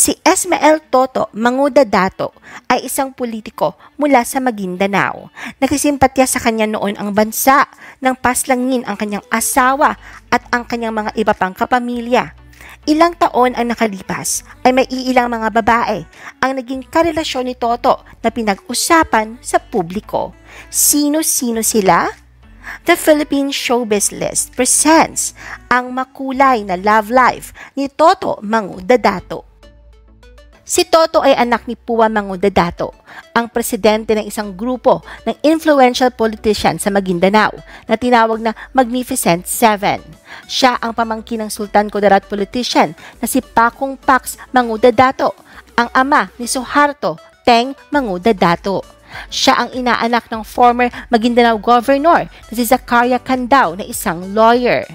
Si Esmael Toto Manguda Dato ay isang politiko mula sa Maguindanao. Nakisimpatya sa kanya noon ang bansa nang paslangin ang kanyang asawa at ang kanyang mga iba pang kapamilya. Ilang taon ang nakalipas ay may iilang mga babae ang naging karelasyon ni Toto na pinag-usapan sa publiko. Sino-sino sila? The Philippine Showbiz List presents ang makulay na love life ni Toto Manguda Dato. Si Toto ay anak ni Pua Mangudadato, ang presidente ng isang grupo ng influential politician sa Maguindanao na tinawag na Magnificent Seven. Siya ang pamangkin ng Sultan Kudarat politician na si Pakong Pax Mangudadato, ang ama ni Suharto Teng Mangudadato. Siya ang inaanak ng former Maguindanao Governor na si Zakaria Candao na isang lawyer.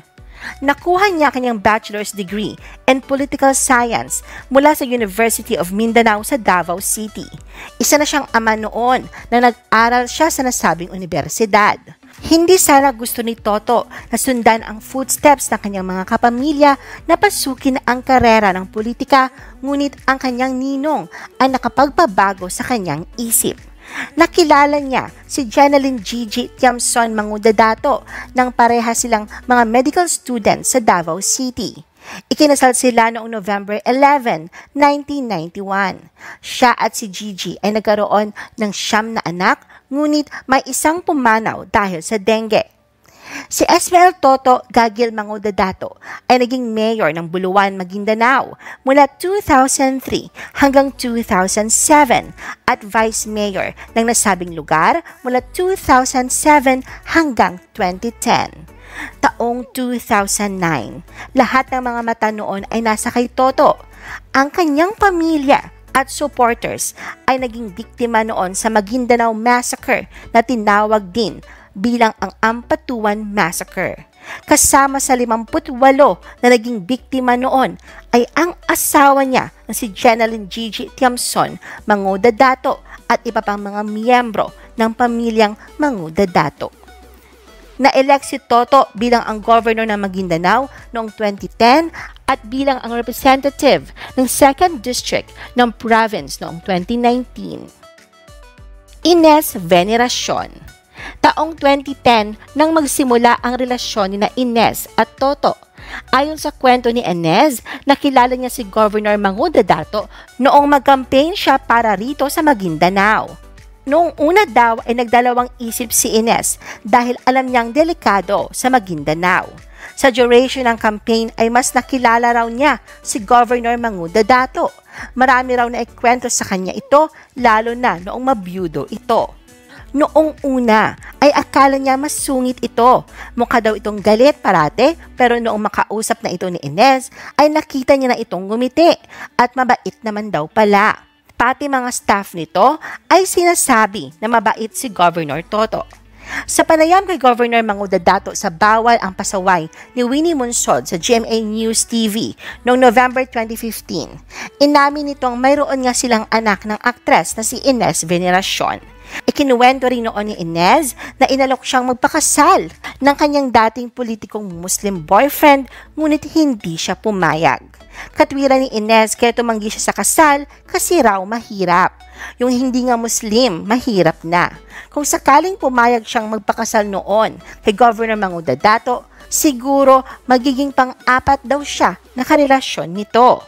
Nakuha niya kanyang bachelor's degree in political science mula sa University of Mindanao sa Davao City. Isa na siyang ama noon na nag-aral siya sa nasabing universidad. Hindi sana gusto ni Toto na sundan ang footsteps ng kanyang mga kapamilya na pasukin ang karera ng politika, ngunit ang kanyang ninong ay nakapagpabago sa kanyang isip. Nakilala niya si Jeneline Gigi Tiamson Mangudadato nang pareha silang mga medical students sa Davao City. Ikinasal sila noong November 11, 1991. Siya at si Gigi ay nagkaroon ng siyam na anak, ngunit may isang pumanaw dahil sa dengue. Si Esmael Toto Gagil Mangudadato ay naging mayor ng Buluan, Maguindanao mula 2003 hanggang 2007 at vice mayor ng nasabing lugar mula 2007 hanggang 2010 taong 2009. Lahat ng mga mata noon ay nasa kay Toto. Ang kanyang pamilya at supporters ay naging biktima noon sa Maguindanao Massacre na tinawag din bilang ang Ampatuan Massacre. Kasama sa 58 na naging biktima noon ay ang asawa niya na si Jeneline Gigi Tiamson Manguda Dato at iba pang mga miyembro ng pamilyang Manguda Dato. Na-elect si Toto bilang ang governor ng Maguindanao noong 2010 at bilang ang representative ng 2nd District ng province noong 2019. Ines Veneracion Taong 2010 nang magsimula ang relasyon ni na Ines at Toto. Ayon sa kwento ni Inez, nakilala niya si Governor Manguda Dato noong mag-campaign siya para rito sa Maguindanao. Noong una daw ay nagdalawang isip si Ines dahil alam niyang delikado sa Maguindanao. Sa duration ng campaign ay mas nakilala raw niya si Governor Manguda Dato. Marami raw na ikwento sa kanya ito lalo na noong mabiyudo ito. Noong una ay akala niya masungit ito. Mukha daw itong galit parate pero noong makausap na ito ni Inez ay nakita niya na itong gumiti at mabait naman daw pala. Pati mga staff nito ay sinasabi na mabait si Governor Toto. Sa panayam kay Governor Mangudadato sa bawal ang pasaway ni Winnie Monsod sa GMA News TV noong November 2015, inamin nitong mayroon nga silang anak ng aktres na si Ines Veneracion. Ikinuwento rin noon ni Inez na inalok siyang magpakasal ng kanyang dating politikong Muslim boyfriend ngunit hindi siya pumayag. Katwiran ni Inez kaya tumanggi siya sa kasal kasi raw mahirap. Yung hindi nga Muslim, mahirap na. Kung sakaling pumayag siyang magpakasal noon kay Governor Manguda Dato, siguro magiging pang-apat daw siya na karelasyon nito.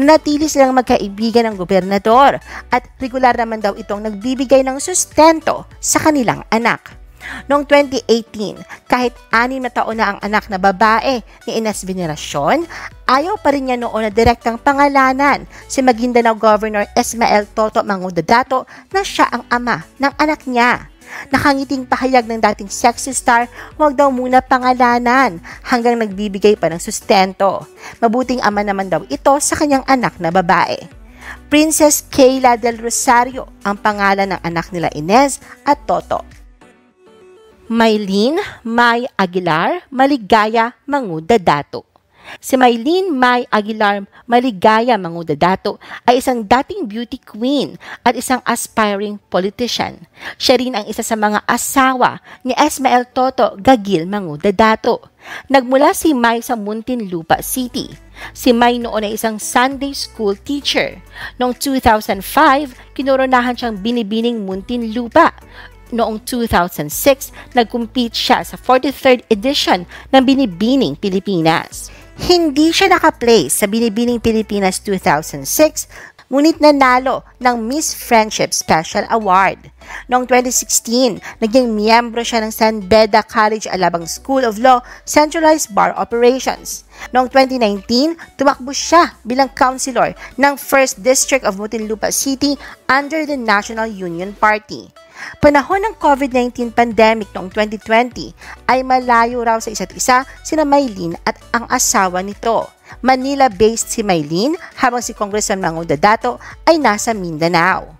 Nanatili silang magkaibigan ng gobernador at regular naman daw itong nagbibigay ng sustento sa kanilang anak. Noong 2018, kahit anim na taon na ang anak na babae ni Ines Veneracion, ayaw pa rin niya noon na direktang pangalanan si Maguindanao Governor Esmael Toto Mangudadato na siya ang ama ng anak niya. Nakangiting pahayag ng dating sexy star, huwag daw muna pangalanan hanggang nagbibigay pa ng sustento. Mabuting ama naman daw ito sa kanyang anak na babae. Princess Kayla del Rosario ang pangalan ng anak nila Inez at Toto. Maylin May Aguilar Maligaya Manguda Dato Si Maylene May Aguilar Maligaya Mangudadato ay isang dating beauty queen at isang aspiring politician. Siya rin ang isa sa mga asawa ni Esmael Toto Gagil Mangudadato. Nagmula si May sa Muntinlupa City. Si May noon ay isang Sunday school teacher. Noong 2005, kinoronahan siyang binibining Muntinlupa. Noong 2006, nag-compete siya sa 43rd edition ng Binibining Pilipinas. Hindi siya nakaplay sa Binibining Pilipinas 2006 ngunit nanalo ng Miss Friendship Special Award. Noong 2016, naging miyembro siya ng San Beda College Alabang School of Law Centralized Bar Operations. Noong 2019, tumakbo siya bilang councilor ng 1st District of Muntinlupa City under the National Union Party. Panahon ng COVID-19 pandemic noong 2020 ay malayo raw sa isa't isa sina Maylin at ang asawa nito. Manila-based si Maylin habang si Congressman Manguda Dato ay nasa Mindanao.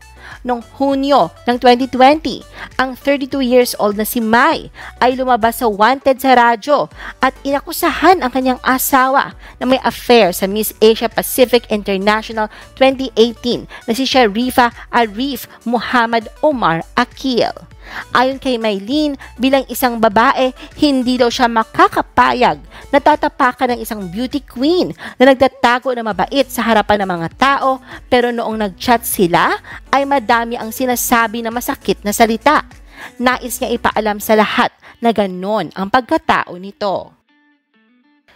Noong Hunyo ng 2020, ang 32 years old na si Mai ay lumabas sa wanted sa radyo at inakusahan ang kanyang asawa na may affair sa Miss Asia Pacific International 2018 na si Sharifa Arif Muhammad Omar Akil. Ayon kay Maylene, bilang isang babae, hindi daw siya makakapayag na tatapakan ng isang beauty queen na nagtatago na mabait sa harapan ng mga tao pero noong nag-chat sila ay madami ang sinasabi na masakit na salita. Nais niya ipaalam sa lahat na ganon ang pagkatao nito.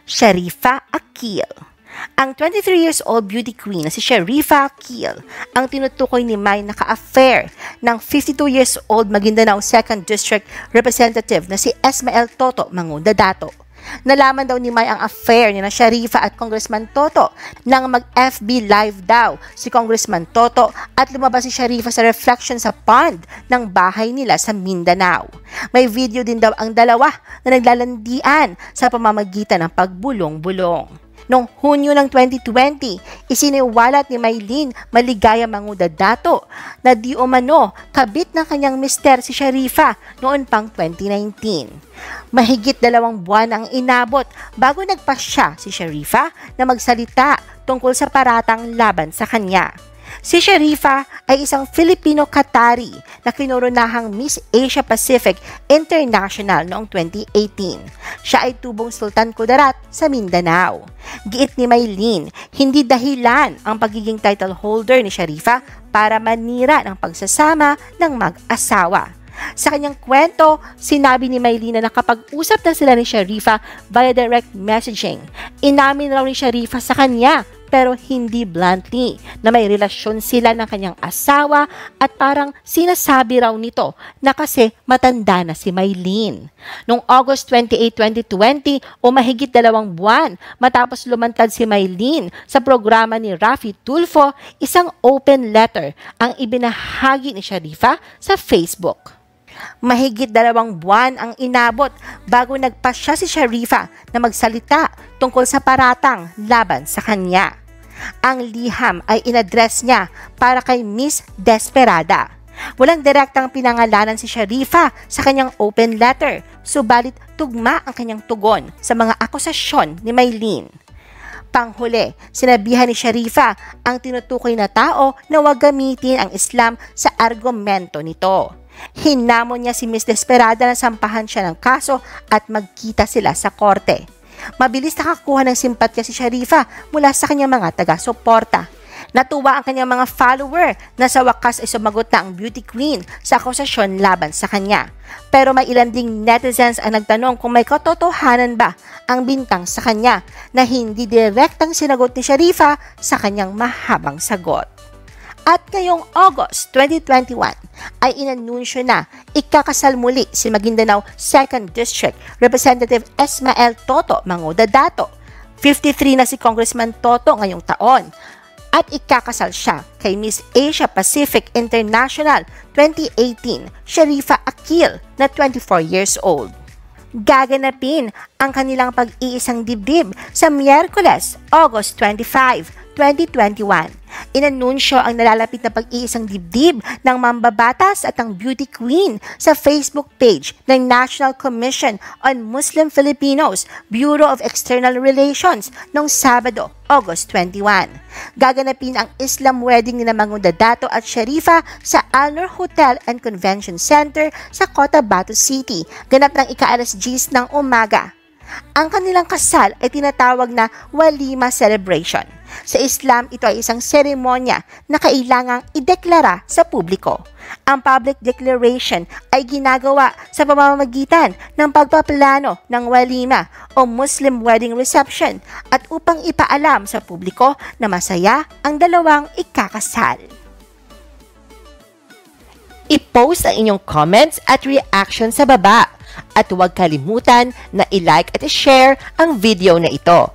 Sharifa Akil ang 23 years old beauty queen na si Sharifa Akil ang tinutukoy ni May na ka-affair ng 52 years old Maguindanao 2nd District Representative na si Esmael Toto Mangunda Dato. Nalaman daw ni May ang affair ni na Sharifa at Congressman Toto nang mag-FB live daw si Congressman Toto at lumabas si Sharifa sa reflection sa pond ng bahay nila sa Mindanao. May video din daw ang dalawa na naglalandian sa pamamagitan ng pagbulong-bulong. Noong Hunyo ng 2020, isiniwalat ni Maylin Maligaya Manguda Dato na di umano kabit ng kanyang mister si Sharifa noon pang 2019. Mahigit dalawang buwan ang inabot bago nagpasya si Sharifa na magsalita tungkol sa paratang laban sa kanya. Si Sharifa ay isang Filipino-Qatari na kinuronahang Miss Asia Pacific International noong 2018. Siya ay tubong Sultan Kudarat sa Mindanao. Giit ni Maylin, hindi dahilan ang pagiging title holder ni Sharifa para manira ng pagsasama ng mag-asawa. Sa kanyang kwento, sinabi ni Maylina na kapag usap na sila ni Sharifa via direct messaging, inamin raw ni Sharifa sa kanya pero hindi bluntly na may relasyon sila ng kanyang asawa at parang sinasabi raw nito na kasi matanda na si Maylene. Noong August 28, 2020 o mahigit dalawang buwan matapos lumantad si Maylene sa programa ni Rafi Tulfo, isang open letter ang ibinahagi ni Sharifa sa Facebook. Mahigit dalawang buwan ang inabot bago nagpasya si Sharifa na magsalita tungkol sa paratang laban sa kanya. Ang liham ay inadres niya para kay Miss Desperada. Walang direktang pinangalanan si Sharifa sa kanyang open letter, subalit tugma ang kanyang tugon sa mga akusasyon ni Maylene. Panghuli, sinabihan ni Sharifa ang tinutukoy na tao na huwag gamitin ang Islam sa argumento nito. Hinamon niya si Miss Desperada na sampahan siya ng kaso at magkita sila sa korte. Mabilis nakakuha ng simpatya si Sharifa mula sa kanyang mga taga-suporta. Natuwa ang kanyang mga follower na sa wakas ay sumagot na ang beauty queen sa akusasyon laban sa kanya. Pero may ilan ding netizens ang nagtanong kung may katotohanan ba ang bintang sa kanya na hindi direktang sinagot ni Sharifa sa kanyang mahabang sagot. At ngayong August 2021 ay inanunsyo na ikakasal muli si Maguindanao 2nd District Representative Esmael Toto Manguda Dato. 53 na si Congressman Toto ngayong taon at ikakasal siya kay Miss Asia Pacific International 2018 Sharifa Akil na 24 years old. Gaganapin ang kanilang pag-iisang dibdib sa Miyerkules, August 25, 2021 inanunsyo ang nalalapit na pag-iisang dibdib ng mambabatas at ang beauty queen sa Facebook page ng National Commission on Muslim Filipinos, Bureau of External Relations noong Sabado, August 21. Gaganapin ang Islam wedding ni Mangunda Dato at Sharifa sa Alnor Hotel and Convention Center sa Cotabato City, ganap ng ika-alas ng umaga Ang kanilang kasal ay tinatawag na walima celebration. Sa Islam, ito ay isang seremonya na kailangang ideklara sa publiko. Ang public declaration ay ginagawa sa pamamagitan ng pagpaplano ng walima o Muslim wedding reception at upang ipaalam sa publiko na masaya ang dalawang ikakasal. I-post ang inyong comments at reaction sa baba. At huwag kalimutan na i-like at i-share ang video na ito.